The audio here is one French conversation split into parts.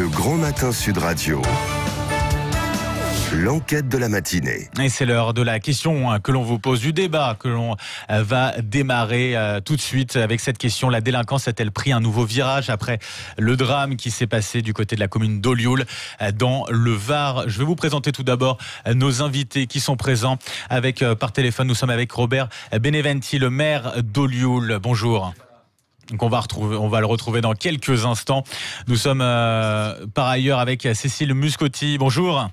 Le Grand Matin Sud Radio. L'enquête de la matinée. Et c'est l'heure de la question hein, que l'on vous pose, du débat que l'on euh, va démarrer euh, tout de suite avec cette question. La délinquance a-t-elle pris un nouveau virage après le drame qui s'est passé du côté de la commune d'Olioul euh, dans le Var? Je vais vous présenter tout d'abord nos invités qui sont présents avec par téléphone. Nous sommes avec Robert Beneventi, le maire d'Olioul. Bonjour. Donc on va, retrouver, on va le retrouver dans quelques instants. Nous sommes par ailleurs avec Cécile Muscotti. Bonjour.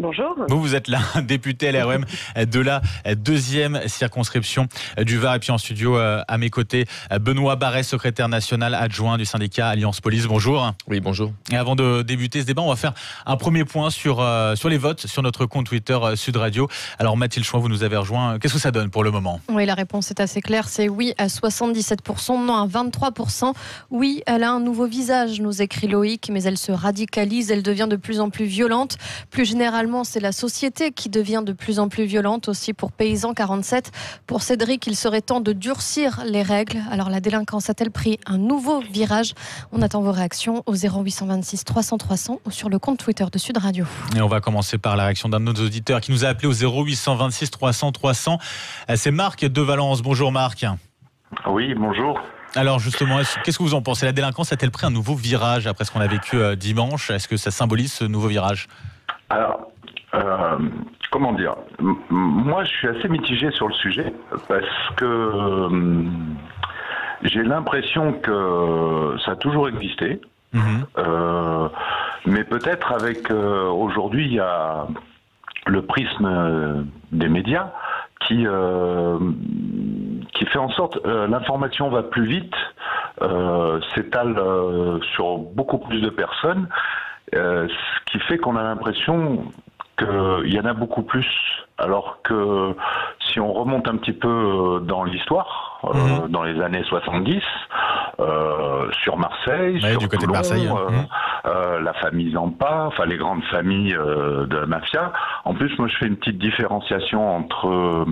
Bonjour. Vous, vous êtes là, député LREM de la deuxième circonscription du Var. Et puis en studio, euh, à mes côtés, Benoît Barret, secrétaire national adjoint du syndicat Alliance Police. Bonjour. Oui, bonjour. Et avant de débuter ce débat, on va faire un premier point sur, euh, sur les votes sur notre compte Twitter euh, Sud Radio. Alors Mathilde Chouin, vous nous avez rejoint. Qu'est-ce que ça donne pour le moment? Oui, la réponse est assez claire. C'est oui à 77%, non à 23%. Oui, elle a un nouveau visage, nous écrit Loïc, mais elle se radicalise, elle devient de plus en plus violente. Plus généralement, c'est la société qui devient de plus en plus violente aussi pour Paysan 47. Pour Cédric, il serait temps de durcir les règles. Alors la délinquance a-t-elle pris un nouveau virage? On attend vos réactions au 0826 300 300 ou sur le compte Twitter de Sud Radio. Et on va commencer par la réaction d'un de nos auditeurs qui nous a appelé au 0826 300 300. C'est Marc de Valence. Bonjour Marc. Oui, bonjour. Alors justement, qu'est-ce que vous en pensez? La délinquance a-t-elle pris un nouveau virage après ce qu'on a vécu euh, dimanche? Est-ce que ça symbolise ce nouveau virage? Alors, euh, comment dire Moi, je suis assez mitigé sur le sujet parce que euh, j'ai l'impression que ça a toujours existé. Mhm. Euh, mais peut-être avec aujourd'hui, il y a le prisme des médias qui qui fait en sorte l'information va plus vite, s'étale sur beaucoup plus de personnes, ce qui fait qu'on a l'impression il y en a beaucoup plus. Alors que si on remonte un petit peu euh, dans l'histoire, euh, mhm. dans les années 70, euh, sur Marseille, sur du côté de Marseille, hein. la famille Zampa, enfin les grandes familles de la mafia. En plus, moi, je fais une petite différenciation entre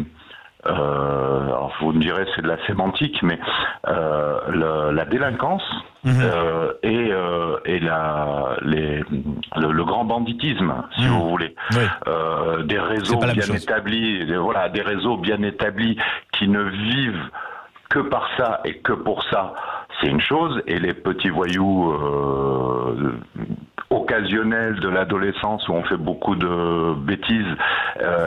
alors vous me direz c'est de la sémantique, mais euh, la délinquance mhm. euh, et, euh, et la, les, le, grand banditisme, si mhm. vous voulez, euh, des réseaux bien établis, voilà, des réseaux bien établis qui ne vivent que par ça et que pour ça, c'est une chose, et les petits voyous occasionnels de l'adolescence où on fait beaucoup de bêtises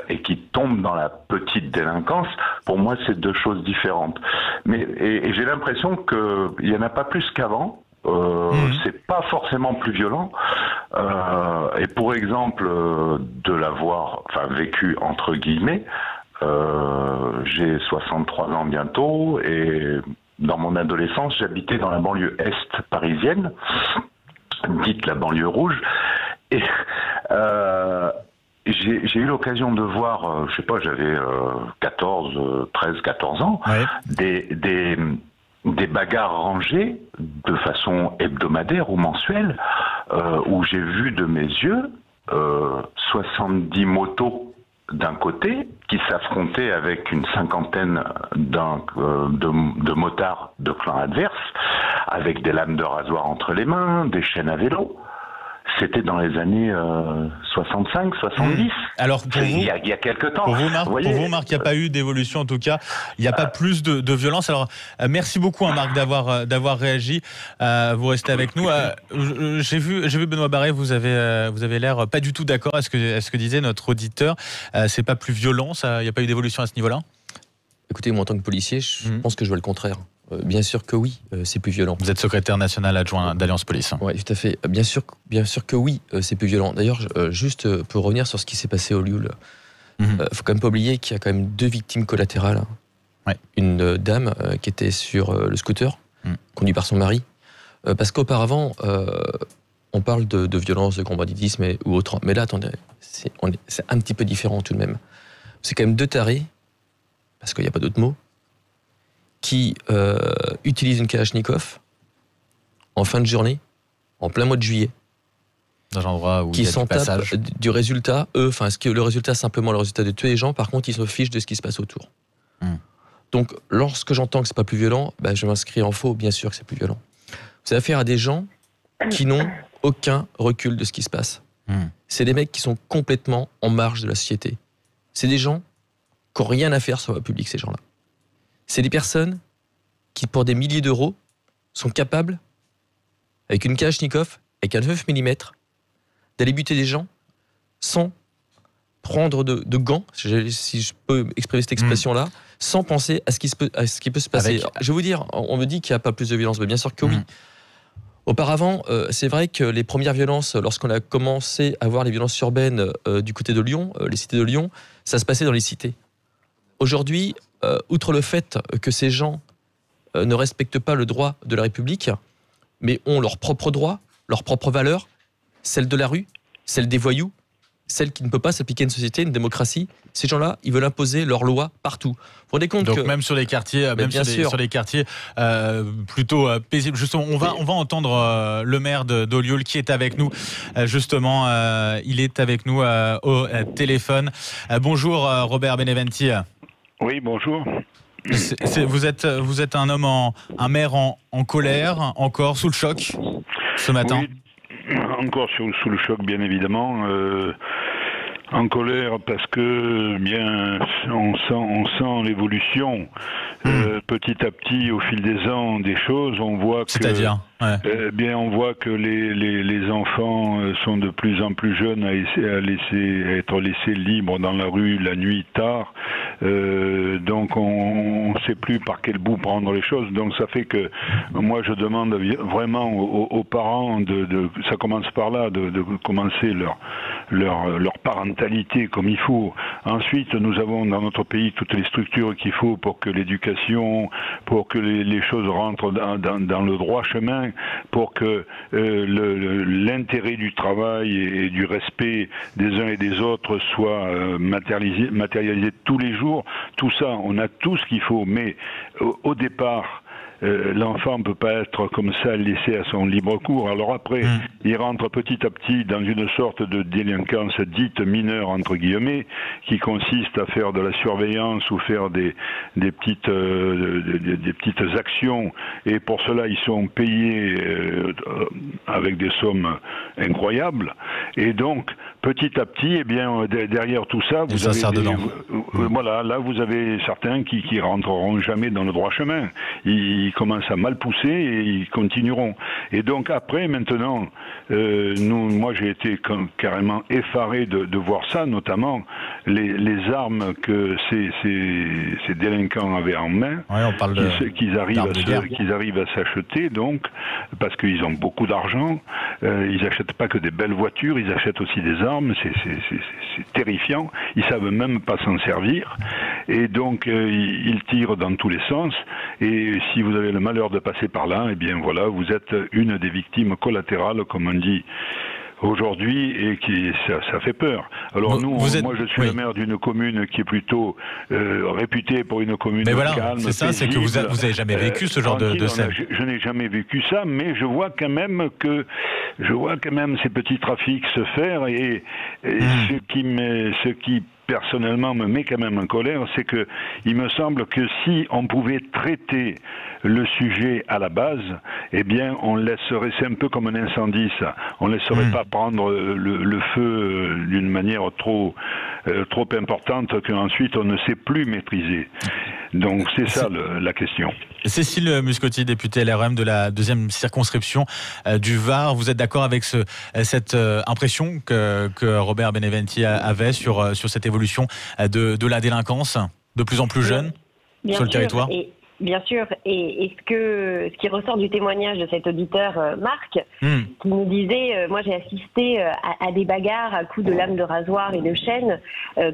et qui tombent dans la petite délinquance, pour moi, c'est deux choses différentes. Mais et, j'ai l'impression qu'il n'y en a pas plus qu'avant. Euh, mmh. C'est pas forcément plus violent. Euh, et pour exemple, de l'avoir, enfin vécu entre guillemets, euh, j'ai 63 ans bientôt et dans mon adolescence, j'habitais dans la banlieue est parisienne, dite la banlieue rouge, et euh, j'ai eu l'occasion de voir, euh, je sais pas, j'avais 14, 13, 14 ans, des, des, des, bagarres rangées de façon hebdomadaire ou mensuelle, euh, où j'ai vu de mes yeux 70 motos d'un côté, qui s'affrontait avec une cinquantaine euh, de, de, motards de clans adverses, avec des lames de rasoir entre les mains, des chaînes à vélo. C'était dans les années 65, euh, 70. Mmh. Alors pour vous, il y, a, il y a quelques temps. Pour vous, Marc, il n'y a pas eu d'évolution en tout cas. Il n'y a pas euh, plus de, violence. Alors euh, merci beaucoup, hein, Marc, d'avoir d'avoir réagi. vous restez avec nous. j'ai vu, j'ai vu Benoît Barré. Vous avez vous avez l'air pas du tout d'accord. Que ce que disait notre auditeur C'est pas plus violent Il n'y a pas eu d'évolution à ce niveau-là? Écoutez, moi en tant que policier, je mmh. pense que je vois le contraire. Euh, bien sûr que oui, euh, c'est plus violent. Vous êtes secrétaire national adjoint d'Alliance Police. Oui, tout à fait. Bien sûr, bien sûr que oui, euh, c'est plus violent. D'ailleurs, juste pour revenir sur ce qui s'est passé au Lioul, il mhm. faut quand même pas oublier qu'il y a quand même deux victimes collatérales. Une dame qui était sur le scooter, mhm. conduit par son mari. parce qu'auparavant, on parle de, violence, de combatisme ou autre. Mais là, attendez, c'est un petit peu différent tout de même. C'est quand même deux tarés, parce qu'il n'y a pas d'autre mot, qui euh, utilisent une Kalachnikov en fin de journée, en plein mois de juillet. Dans l'endroit où qui s'en tapent du résultat. Eux, enfin, ce que le résultat, simplement le résultat de tuer les gens. Par contre, ils se fichent de ce qui se passe autour. Hmm. Donc, lorsque j'entends que c'est pas plus violent, ben, je m'inscris en faux. Bien sûr que c'est plus violent. Vous avez affaire à des gens qui n'ont aucun recul de ce qui se passe. Hmm. C'est des mecs qui sont complètement en marge de la société. C'est des gens qui n'ont rien à faire sur la public, ces gens-là. C'est des personnes qui, pour des milliers d'euros, sont capables, avec une Kalachnikov, avec un 9 mm, d'aller buter des gens sans prendre de, gants, si je peux exprimer cette expression-là, sans penser à ce, qui peut, ce qui peut se passer. Je vais vous dire, on me dit qu'il n'y a pas plus de violence, mais bien sûr que oui. Mm. Auparavant, euh, c'est vrai que les premières violences, lorsqu'on a commencé à voir les violences urbaines euh, du côté de Lyon, euh, les cités de Lyon, ça se passait dans les cités. Aujourd'hui, outre le fait que ces gens ne respectent pas le droit de la République, mais ont leurs propres droits, leurs propres valeurs, celles de la rue, celles des voyous, celle qui ne peut pas s'appliquer à une société, une démocratie. Ces gens-là, ils veulent imposer leurs lois partout. Vous vous rendez compte Donc même sur les quartiers, même bien sur, sur, les quartiers euh, plutôt euh, paisibles. Justement, on va on va entendre euh, le maire d'Olioul qui est avec nous. justement, il est avec nous au téléphone. bonjour Robert Beneventi. Oui, bonjour. vous êtes vous êtes un homme en un maire en, en colère, encore sous le choc ce matin. Encore sous, sous, le choc, bien évidemment. Euh, en colère parce que bien on sent on sent l'évolution euh, hmm. petit à petit au fil des ans des choses on voit que c'est-à-dire? Euh, bien on voit que les, les, enfants sont de plus en plus jeunes à, laisser être laissés libres dans la rue la nuit tard euh, donc on ne sait plus par quel bout prendre les choses. Donc ça fait que moi je demande vraiment aux, parents de, ça commence par là, de, commencer leur, leur, leur parentalité comme il faut. Ensuite, nous avons dans notre pays toutes les structures qu'il faut pour que l'éducation, pour que les, choses rentrent dans, dans, le droit chemin, pour que euh, l'intérêt du travail et, du respect des uns et des autres soit euh, matérialisé, matérialisé tous les jours. Tout ça, on a tout ce qu'il faut, mais au départ, euh, l'enfant ne peut pas être comme ça laissé à son libre cours. Alors après, mm. il rentre petit à petit dans une sorte de délinquance dite mineure, entre guillemets, qui consiste à faire de la surveillance ou faire des, des, petites, euh, des, petites actions. Et pour cela, ils sont payés euh, avec des sommes incroyables. Et donc, petit à petit, eh bien, derrière tout ça, vous avez voilà, là, vous avez certains qui, qui rentreront jamais dans le droit chemin. Ils, ils commencent à mal pousser et ils continueront. Et donc après, maintenant, euh, nous, moi j'ai été carrément effaré de, de, voir ça, notamment les, les armes que ces, ces, ces, délinquants avaient en main, qu'ils arrivent, qu'ils arrivent à s'acheter, donc parce qu'ils ont beaucoup d'argent. Euh, ils n'achètent pas que des belles voitures, ils achètent aussi des armes. C'est terrifiant. Ils savent même pas s'en servir, et donc euh, ils tirent dans tous les sens. Et si vous avez le malheur de passer par là, eh bien voilà, vous êtes une des victimes collatérales, comme on dit aujourd'hui et qui ça, fait peur. Alors nous, moi je suis le maire d'une commune qui est plutôt euh, réputée pour une commune mais voilà, calme. C'est ça, c'est que vous, vous avez jamais vécu ce genre de, de scène. je, n'ai jamais vécu ça, mais je vois quand même que je vois quand même ces petits trafics se faire et, hmm. ce qui me, ce qui personnellement me met quand même en colère, c'est que il me semble que si on pouvait traiter le sujet à la base, eh bien, on laisserait, c'est un peu comme un incendie, ça. On laisserait hmm. pas prendre le, feu euh, d'une manière trop, euh, trop importante qu'ensuite on ne sait plus maîtriser. Donc c'est ça la question. Cécile Muscotti, députée LRM de la deuxième circonscription euh, du Var, vous êtes d'accord avec ce, cette impression que, que Robert Beneventi avait sur, sur cette évolution de, de la délinquance de plus en plus jeune sur le territoire? Bien sûr, et, ce, que, ce qui ressort du témoignage de cet auditeur, euh, Marc, hmm. qui nous disait, euh, moi j'ai assisté euh, à, des bagarres à coups de lames de rasoir et de chaînes.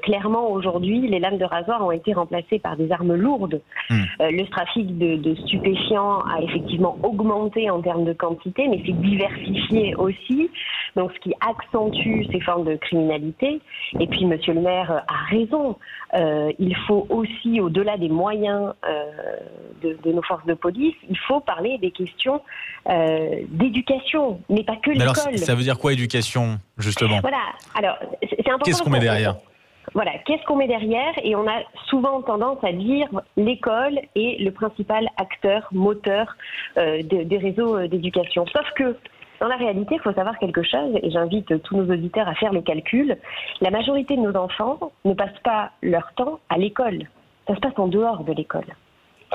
clairement, aujourd'hui, les lames de rasoir ont été remplacées par des armes lourdes. Hmm. le trafic de, de, stupéfiants a effectivement augmenté en termes de quantité, mais c'est diversifié aussi, donc ce qui accentue ces formes de criminalité. Et puis, Monsieur le maire a raison. il faut aussi, au-delà des moyens de, nos forces de police, il faut parler des questions euh, d'éducation, mais pas que l'école. Ça veut dire quoi éducation, justement? Voilà, alors c'est important. Qu'est-ce qu'on met derrière? Voilà, qu'est-ce qu'on met derrière? Et on a souvent tendance à dire l'école est le principal acteur, moteur euh, des réseaux euh, d'éducation. Sauf que Dans la réalité, il faut savoir quelque chose, et j'invite tous nos auditeurs à faire le calcul. La majorité de nos enfants ne passent pas leur temps à l'école. Ça se passe en dehors de l'école.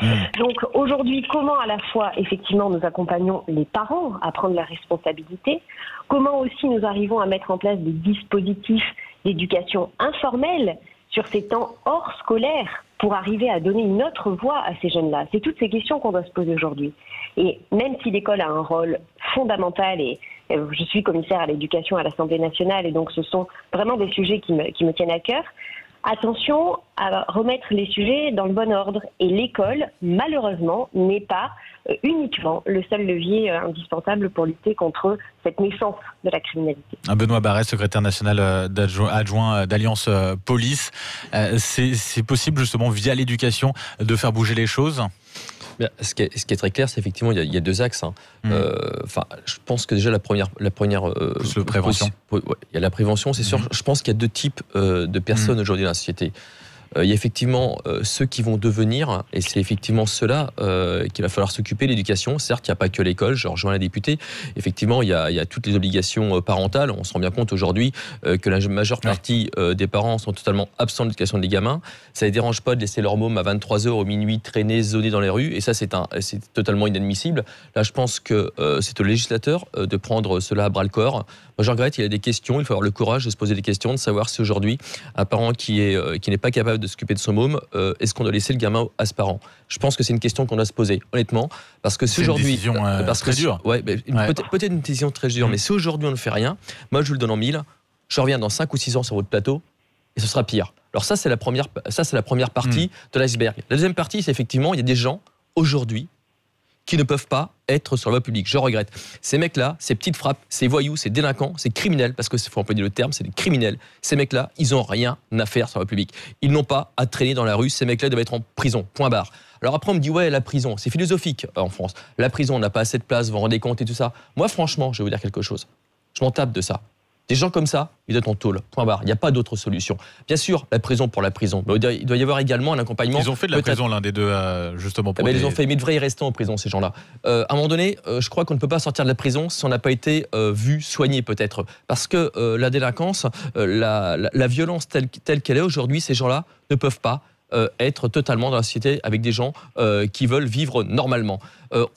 Mmh. Donc aujourd'hui, comment à la fois effectivement nous accompagnons les parents à prendre la responsabilité, comment aussi nous arrivons à mettre en place des dispositifs d'éducation informelle sur ces temps hors scolaires pour arriver à donner une autre voix à ces jeunes-là? C'est toutes ces questions qu'on doit se poser aujourd'hui. Et même si l'école a un rôle fondamental, et je suis commissaire à l'éducation à l'Assemblée nationale, et donc ce sont vraiment des sujets qui me, qui me tiennent à cœur, attention à remettre les sujets dans le bon ordre. Et l'école, malheureusement, n'est pas euh, uniquement le seul levier euh, indispensable pour lutter contre cette naissance de la criminalité. Benoît Barret, secrétaire national euh, adjoint d'Alliance Police, c'est possible justement via l'éducation de faire bouger les choses? Ce, qui est, très clair, c'est effectivement, il y, a, deux axes. Hein. Mmh. Enfin, je pense que déjà la première, la première prévention. il y a la prévention, c'est sûr. Mmh. Je pense qu'il y a deux types de personnes mmh. aujourd'hui dans la société. Euh, il y a effectivement euh, ceux qui vont devenir, et c'est effectivement cela euh, qu'il va falloir s'occuper, l'éducation. Certes, il n'y a pas que l'école, je rejoins la députée. Effectivement, il y, a, il y a toutes les obligations parentales. On se rend bien compte aujourd'hui que la majeure partie des parents sont totalement absents de l'éducation des gamins. Ça ne les dérange pas de laisser leur môme à 23h au minuit traîner, zoner dans les rues, et ça, c'est totalement inadmissible. Là, je pense que c'est au législateur de prendre cela à bras le corps. Moi, je regrette, il y a des questions, il faut avoir le courage de se poser des questions, de savoir si aujourd'hui, un parent qui n'est qui pas capable de s'occuper de son môme, euh, est-ce qu'on doit laisser le gamin à ce parent Je pense que c'est une question qu'on doit se poser, honnêtement, parce que si aujourd'hui, c'est une décision euh, très dure. Ouais, peut-être une décision très dure, mais si aujourd'hui on ne fait rien, moi je vous le donne en mille, je reviens dans 5 ou 6 ans sur votre plateau et ce sera pire. Alors ça c'est la première, ça c'est la première partie hmm. de l'iceberg. La deuxième partie, c'est effectivement il y a des gens aujourd'hui qui ne peuvent pas être sur la voie publique. Je regrette. Ces mecs-là, ces petites frappes, ces voyous, ces délinquants, ces criminels, parce qu'il faut employer le terme, c'est des criminels. Ces mecs-là, ils n'ont rien à faire sur la voie publique. Ils n'ont pas à traîner dans la rue. Ces mecs-là doivent être en prison. Point barre. Alors après, on me dit, ouais, la prison, c'est philosophique euh, en France. La prison, on n'a pas assez de place, vous vous rendez compte et tout ça. Moi, franchement, je vais vous dire quelque chose. Je m'en tape de ça. Des gens comme ça, ils doivent être en tôle. Point barre. Il n'y a pas d'autre solution. Bien sûr, la prison pour la prison. Mais il doit y avoir également un accompagnement. Ils ont fait de la prison, l'un des deux, euh, justement. Pour eh ben, Ils ont fait, mais ils devraient y rester en prison, ces gens-là. Euh, à un moment donné, euh, je crois qu'on ne peut pas sortir de la prison si on n'a pas été vu, soigné, peut-être. Parce que la délinquance, la, violence telle qu'elle est aujourd'hui, ces gens-là ne peuvent pas être totalement dans la société avec des gens qui veulent vivre normalement.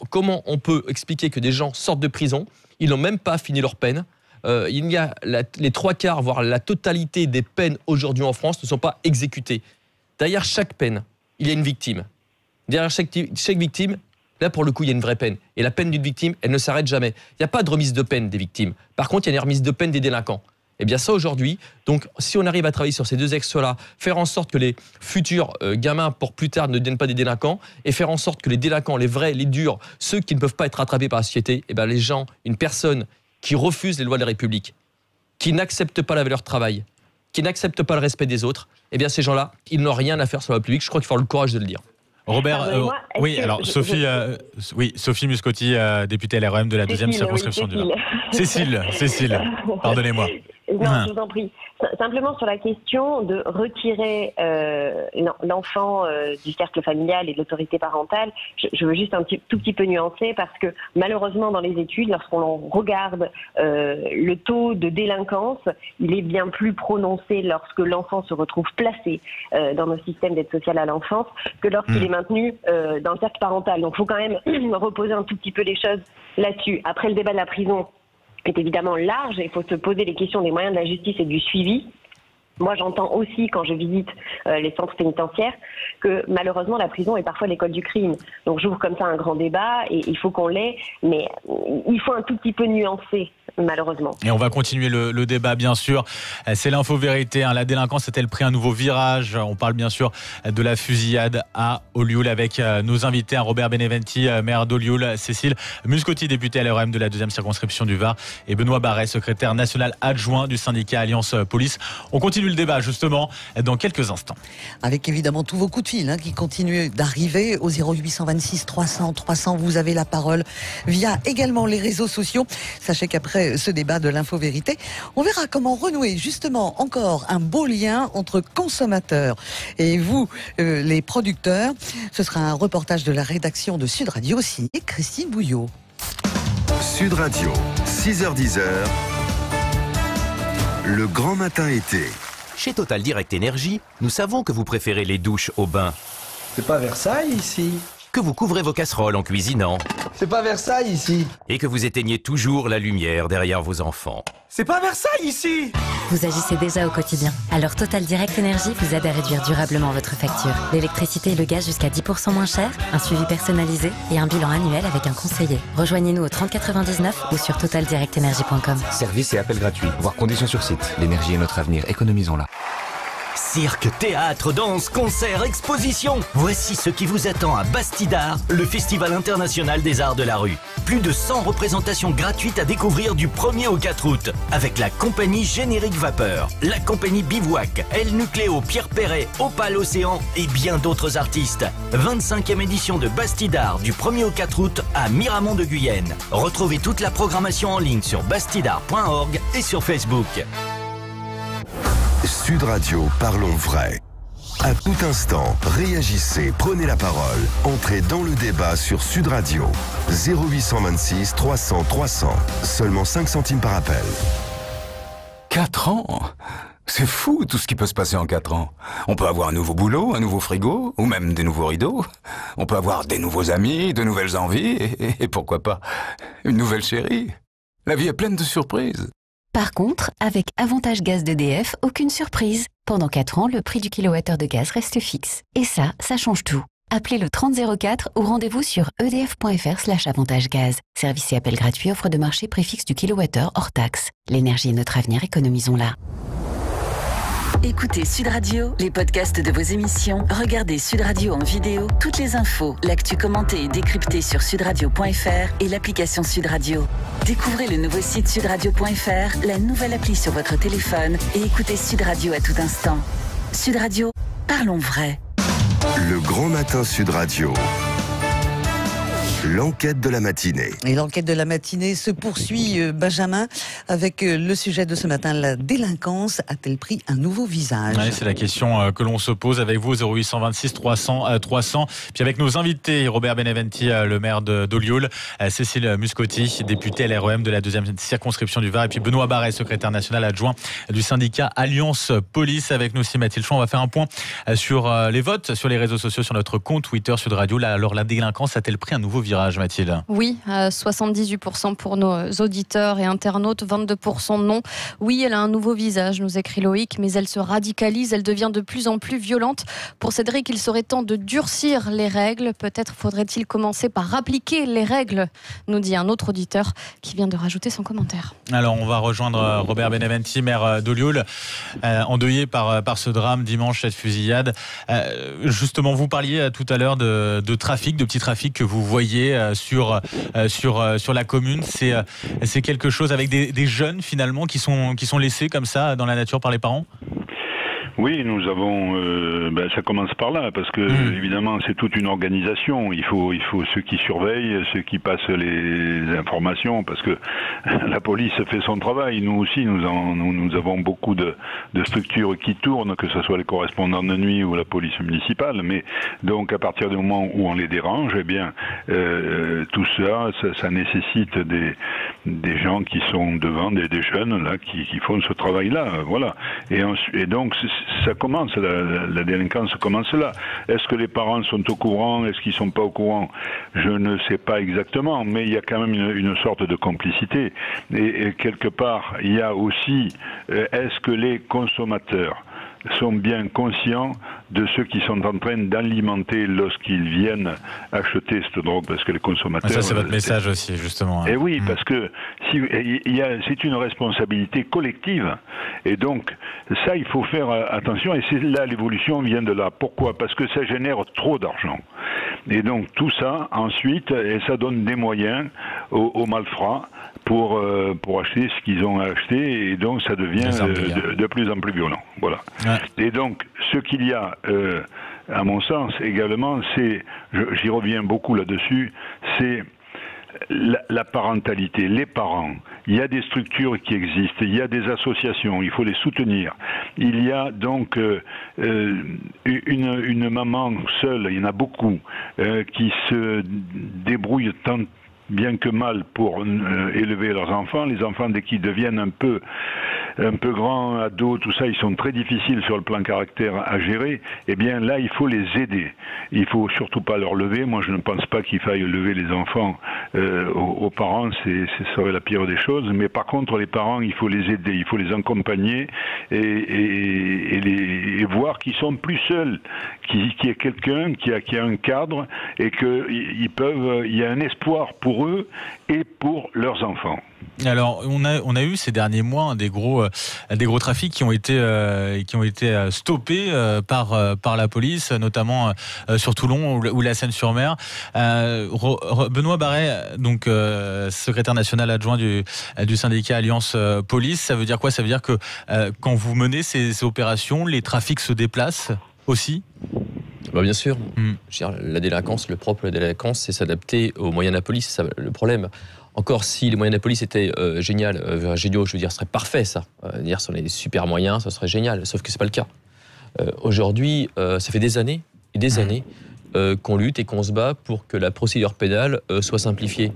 comment on peut expliquer que des gens sortent de prison, ils n'ont même pas fini leur peine, il y a les trois quarts, voire la totalité des peines aujourd'hui en France ne sont pas exécutées. Derrière chaque peine, il y a une victime. Derrière chaque, victime, Là, pour le coup, il y a une vraie peine. Et la peine d'une victime, elle ne s'arrête jamais. Il n'y a pas de remise de peine des victimes. Par contre, il y a une remise de peine des délinquants. Eh bien ça aujourd'hui, donc si on arrive à travailler sur ces deux axes-là, faire en sorte que les futurs euh, gamins pour plus tard ne deviennent pas des délinquants, et faire en sorte que les délinquants, les vrais, les durs, ceux qui ne peuvent pas être rattrapés par la société, eh bien les gens, une personne qui refusent les lois de la République, qui n'acceptent pas la valeur travail, qui n'acceptent pas le respect des autres, eh bien ces gens-là, ils n'ont rien à faire sur la République. Je crois qu'il faut avoir le courage de le dire. Robert, euh, oui, alors Sophie, euh, oui, Sophie Muscotti, euh, députée LREM de la deuxième circonscription du Nord. Cécile, Cécile, pardonnez-moi. Non, je vous en prie. Simplement sur la question de retirer euh, l'enfant euh, du cercle familial et de l'autorité parentale, je, veux juste un petit, tout petit peu nuancer parce que malheureusement dans les études, lorsqu'on regarde euh, le taux de délinquance, il est bien plus prononcé lorsque l'enfant se retrouve placé dans nos systèmes d'aide sociale à l'enfance que lorsqu'il hmm. est maintenu dans le cercle parental. Donc il faut quand même reposer un tout petit peu les choses là-dessus. Après le débat de la prison, est évidemment large et il faut se poser les questions des moyens de la justice et du suivi. Moi, j'entends aussi, quand je visite euh, les centres pénitentiaires, que malheureusement, la prison est parfois l'école du crime. Donc, j'ouvre comme ça un grand débat et il faut qu'on l'ait, mais il faut un tout petit peu nuancer malheureusement. Et on va continuer le, débat, bien sûr. C'est l'info-vérité. Hein. La délinquance a-t-elle pris un nouveau virage? On parle bien sûr de la fusillade à Olioul avec euh, nos invités, hein, Robert Beneventi, euh, maire d'Olioul, Cécile Muscotti, députée à l'RM de la deuxième circonscription du Var, et Benoît Barret, secrétaire national adjoint du syndicat Alliance Police. On continue le débat, justement, dans quelques instants. Avec évidemment tous vos coups de fil hein, qui continuent d'arriver au 0826 300 300. Vous avez la parole via également les réseaux sociaux. Sachez qu'après ce débat de l'info-vérité, on verra comment renouer justement encore un beau lien entre consommateurs et vous, euh, les producteurs. Ce sera un reportage de la rédaction de Sud Radio signé Christine Bouillot. Sud Radio, 6h10, le grand matin été. Chez Total Direct Énergie, nous savons que vous préférez les douches au bain. C'est pas Versailles ici Que vous couvrez vos casseroles en cuisinant. C'est pas Versailles ici Et que vous éteignez toujours la lumière derrière vos enfants. C'est pas Versailles ici Vous agissez déjà au quotidien. Alors Total Direct Énergie vous aide à réduire durablement votre facture. L'électricité et le gaz jusqu'à 10% moins cher, un suivi personnalisé et un bilan annuel avec un conseiller. Rejoignez-nous au 3099 ou sur totaldirectenergie.com. Service et appel gratuit, voire conditions sur site. L'énergie est notre avenir, économisons-la. Cirque, théâtre, danse, concert, exposition. Voici ce qui vous attend à Bastidar, le Festival international des arts de la rue. Plus de 100 représentations gratuites à découvrir du 1er au 4 août avec la compagnie Générique Vapeur, la compagnie Bivouac, El Nucléo, Pierre Perret, Opal Océan et bien d'autres artistes. 25e édition de Bastidar du 1er au 4 août à Miramont de Guyenne. Retrouvez toute la programmation en ligne sur bastidar.org et sur Facebook. Sud Radio, parlons vrai. À tout instant, réagissez, prenez la parole, entrez dans le débat sur Sud Radio. 0826 300 300. Seulement 5 centimes par appel. 4 ans? C'est fou tout ce qui peut se passer en 4 ans. On peut avoir un nouveau boulot, un nouveau frigo, ou même des nouveaux rideaux. On peut avoir des nouveaux amis, de nouvelles envies, et, et pourquoi pas une nouvelle chérie. La vie est pleine de surprises. Par contre, avec Avantage Gaz d'EDF, aucune surprise. Pendant 4 ans, le prix du kilowattheure de gaz reste fixe. Et ça, ça change tout. Appelez le 3004 ou rendez-vous sur edf.fr slash avantage gaz. Service et appel gratuit, offre de marché préfixe du kilowattheure hors taxe. L'énergie est notre avenir, économisons-la. Écoutez Sud Radio, les podcasts de vos émissions. Regardez Sud Radio en vidéo, toutes les infos, l'actu commentée et décryptée sur sudradio.fr et l'application Sud Radio. Découvrez le nouveau site sudradio.fr, la nouvelle appli sur votre téléphone et écoutez Sud Radio à tout instant. Sud Radio, parlons vrai. Le grand matin Sud Radio. L'enquête de la matinée. Et l'enquête de la matinée se poursuit, euh, Benjamin, avec euh, le sujet de ce matin. La délinquance a-t-elle pris un nouveau visage ouais, C'est la question euh, que l'on se pose avec vous, 0826 300 300. Puis avec nos invités, Robert Beneventi, le maire d'Olioul, Cécile Muscotti, députée LREM de la deuxième circonscription du Var, et puis Benoît Barret, secrétaire national adjoint du syndicat Alliance Police. Avec nous aussi, Mathilde Chouan. On va faire un point sur les votes sur les réseaux sociaux, sur notre compte Twitter, Sud Radio. Alors la délinquance a-t-elle pris un nouveau virage Mathilde Oui, 78% pour nos auditeurs et internautes, 22% non. Oui, elle a un nouveau visage, nous écrit Loïc, mais elle se radicalise, elle devient de plus en plus violente. Pour Cédric, il serait temps de durcir les règles. Peut-être faudrait-il commencer par appliquer les règles, nous dit un autre auditeur qui vient de rajouter son commentaire. Alors, on va rejoindre euh, Robert Beneventi, maire euh, d'Olioul, euh, endeuillé par, par ce drame dimanche, cette fusillade. justement, vous parliez tout à l'heure de, de trafic, de petits trafics que vous voyez euh, sur, euh, euh, sur la commune. C'est quelque chose avec des, jeunes finalement qui sont laissés comme ça dans la nature par les parents? Oui, nous avons. Euh, ben, ça commence par là, parce que mmh. évidemment, c'est toute une organisation. Il faut, il faut ceux qui surveillent, ceux qui passent les informations, parce que la police fait son travail. Nous aussi, nous, en, nous, nous, avons beaucoup de, de, structures qui tournent, que ce soit les correspondants de nuit ou la police municipale. Mais donc, à partir du moment où on les dérange, eh bien, euh, tout ça, ça, ça, nécessite des, des gens qui sont devant, des, des jeunes là, qui, qui font ce travail-là. Voilà. Et, et donc ça commence, la, délinquance commence là. Est-ce que les parents sont au courant? Est-ce qu'ils sont pas au courant? Je ne sais pas exactement, mais il y a quand même une, sorte de complicité. Et, quelque part, il y a aussi, euh, est-ce que les consommateurs sont bien conscients de ceux qui sont en train d'alimenter lorsqu'ils viennent acheter cette drogue, parce que les consommateurs. ça, c'est votre message aussi, justement. Et hein. eh oui, mm. parce que si, a, c'est une responsabilité collective, et donc ça, il faut faire euh, attention. Et c'est là l'évolution vient de là. Pourquoi? Parce que ça génère trop d'argent. Et donc tout ça, ensuite, et ça donne des moyens aux, aux malfrats pour euh, pour acheter ce qu'ils ont acheté, et donc ça devient de, plus en plus violent. Voilà. Et donc ce qu'il y a, euh, à mon sens également, c'est, j'y reviens beaucoup là-dessus, c'est la, parentalité, les parents. Il y a des structures qui existent, il y a des associations, il faut les soutenir. Il y a donc euh, euh, une, maman seule, il y en a beaucoup, euh, qui se débrouille tant bien que mal pour élever leurs enfants. Les enfants, dès deviennent un peu un peu grands, ados, tout ça, ils sont très difficiles sur le plan caractère à gérer. Eh bien, là, il faut les aider. Il faut surtout pas leur lever. Moi, je ne pense pas qu'il faille lever les enfants euh, aux, parents. C'est, ce serait la pire des choses. Mais par contre, les parents, il faut les aider. Il faut les accompagner et, voir qu'ils sont plus seuls, qu'il, y a quelqu'un qui a, qui a un cadre et qu'ils peuvent. Il y a un espoir pour eux et pour leurs enfants. Alors, on a, on a eu ces derniers mois des gros, euh, des gros trafics qui ont été, euh, qui ont été euh, stoppés par, par la police, notamment sur Toulon ou, la Seine-sur-Mer. Benoît Barret, donc secrétaire national adjoint du, du syndicat Alliance Police, ça veut dire quoi? Ça veut dire que quand vous menez ces, opérations, les trafics se déplacent aussi? Bah bien sûr. Hmm. La délinquance, le propre de la délinquance, c'est s'adapter aux moyens de la police. Ça, le problème, encore si les moyens de la police étaient euh, génial, euh, géniaux, je veux dire, ce serait parfait ça. Euh, dire si on a des super moyens, ça serait génial. Sauf que c'est pas le cas. Euh, aujourd'hui, ça fait des années et des années qu'on lutte et qu'on se bat pour que la procédure pénale soit simplifiée.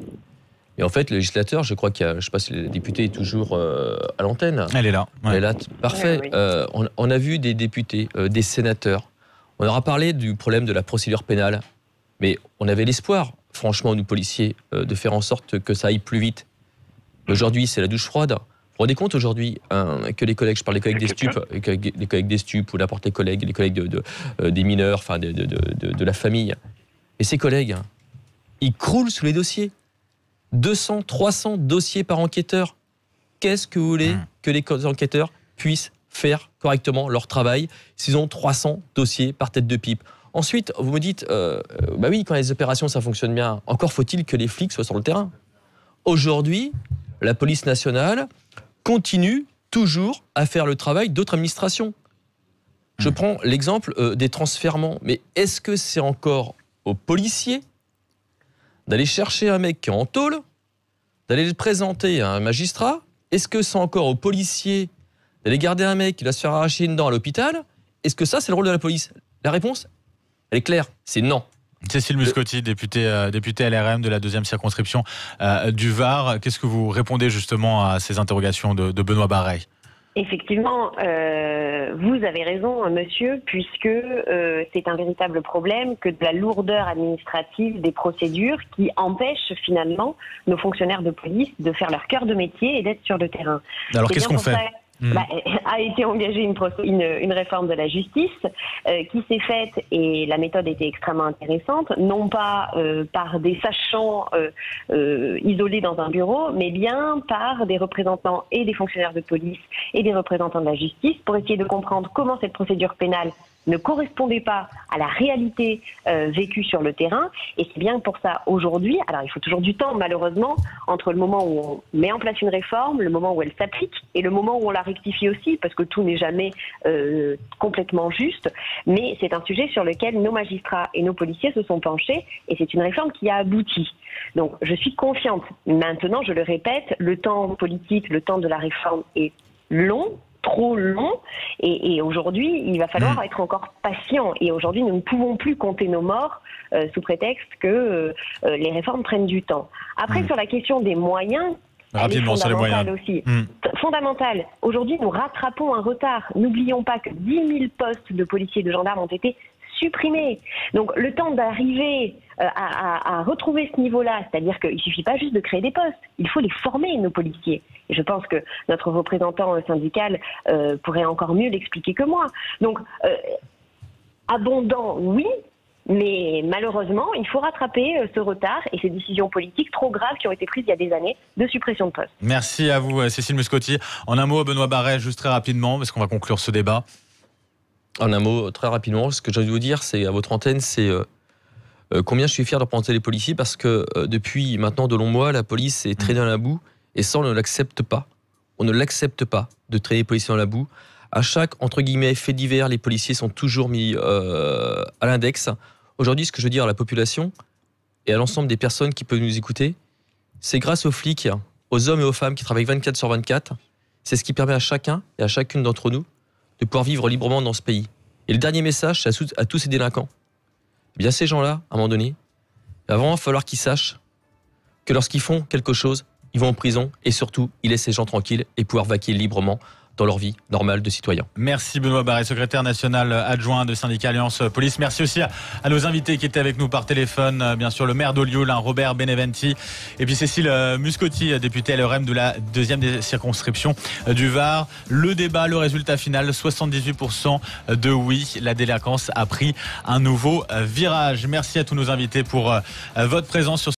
Et en fait, le législateur, je crois qu'il y a, je sais pas si le député est toujours à l'antenne. Elle est là. Elle est là, parfait. On, on, a vu des députés, des sénateurs. On aura parlé du problème de la procédure pénale, mais on avait l'espoir franchement, nous policiers, euh, de faire en sorte que ça aille plus vite. Aujourd'hui, c'est la douche froide. Vous vous rendez compte aujourd'hui hein, que les collègues, je parle des collègues des stupes, les collègues des stupes ou n'importe les collègues, les collègues de, euh, des mineurs, enfin de, de, la famille, et ces collègues, ils croulent sous les dossiers. 200, 300 dossiers par enquêteur. Qu'est-ce que vous voulez mmh. que les enquêteurs puissent faire correctement leur travail s'ils ont 300 dossiers par tête de pipe? Ensuite, vous me dites, euh, bah oui, quand les opérations ça fonctionne bien, encore faut-il que les flics soient sur le terrain. Aujourd'hui, la police nationale continue toujours à faire le travail d'autres administrations. Je hmm. prends l'exemple euh, des transferments. Mais est-ce que c'est encore aux policiers d'aller chercher un mec qui est en tôle, d'aller le présenter à un magistrat? Est-ce que c'est encore aux policiers d'aller garder un mec qui va se faire arracher une dent à l'hôpital? Est-ce que ça, c'est le rôle de la police? La réponse elle est claire, c'est non. Cécile Muscotti, députée, euh, LRM de la deuxième circonscription euh, du Var. Qu'est-ce que vous répondez justement à ces interrogations de, Benoît Barret Effectivement, euh, vous avez raison, monsieur, puisque c'est un véritable problème que de la lourdeur administrative des procédures qui empêche finalement nos fonctionnaires de police de faire leur cœur de métier et d'être sur le terrain. Alors qu'est-ce qu'on fait? Hmm. Bah, a été engagée une, une, une, réforme de la justice euh, qui s'est faite et la méthode était extrêmement intéressante, non pas euh, par des sachants euh, euh, isolés dans un bureau, mais bien par des représentants et des fonctionnaires de police et des représentants de la justice pour essayer de comprendre comment cette procédure pénale ne correspondait pas à la réalité euh, vécue sur le terrain. Et c'est bien pour ça aujourd'hui, alors il faut toujours du temps malheureusement, entre le moment où on met en place une réforme, le moment où elle s'applique et le moment où on la rectifie aussi, parce que tout n'est jamais euh, complètement juste. Mais c'est un sujet sur lequel nos magistrats et nos policiers se sont penchés et c'est une réforme qui a abouti. Donc je suis confiante. Maintenant, je le répète, le temps politique, le temps de la réforme est long, trop long. Et, aujourd'hui, il va falloir hmm. être encore patient. Et aujourd'hui, nous ne pouvons plus compter nos morts euh, sous prétexte que euh, euh, les réformes prennent du temps. Après, hmm. sur la question des moyens, Rapidement sur les moyens. aussi. Hmm. Fondamental. Aujourd'hui, nous rattrapons un retard. N'oublions pas que 10 000 postes de policiers et de gendarmes ont été supprimés. Donc le temps d'arriver euh, à, retrouver ce niveau-là, c'est-à-dire qu'il ne suffit pas juste de créer des postes, il faut les former, nos policiers. Et je pense que notre représentant syndical euh, pourrait encore mieux l'expliquer que moi. Donc, euh, abondant, oui, mais malheureusement, il faut rattraper ce retard et ces décisions politiques trop graves qui ont été prises il y a des années de suppression de postes. Merci à vous, Cécile Muscotti. En un mot, Benoît Barret, juste très rapidement, parce qu'on va conclure ce débat. En un mot, très rapidement, ce que j'ai envie de vous dire, c'est à votre antenne, c'est euh, euh, combien je suis fier de représenter les policiers parce que euh, depuis maintenant de longs mois, la police est traînée dans la boue et ça, on ne l'accepte pas. On ne l'accepte pas de traîner les policiers dans la boue. À chaque, entre guillemets, fait divers, les policiers sont toujours mis à l'index. Aujourd'hui, ce que je veux dire à la population et à l'ensemble des personnes qui peuvent nous écouter, c'est grâce aux flics, aux hommes et aux femmes qui travaillent 24 sur 24, c'est ce qui permet à chacun et à chacune d'entre nous de pouvoir vivre librement dans ce pays. Et le dernier message, c'est à, tous ces délinquants. Eh bien, ces gens-là, à un moment donné, il va vraiment falloir qu'ils sachent que lorsqu'ils font quelque chose, ils vont en prison et surtout, ils laissent ces gens tranquilles et pouvoir vaquer librement dans leur vie normale de citoyen. Merci Benoît Barret, secrétaire national adjoint de syndicat Alliance Police. Merci aussi à, nos invités qui étaient avec nous par téléphone, euh, bien sûr le maire d'Olioul, Robert Beneventi, et puis Cécile euh, Muscotti, députée LRM de la deuxième circonscription euh, du Var. Le débat, le résultat final, 78% de oui, la délinquance a pris un nouveau virage. Merci à tous nos invités pour votre présence sur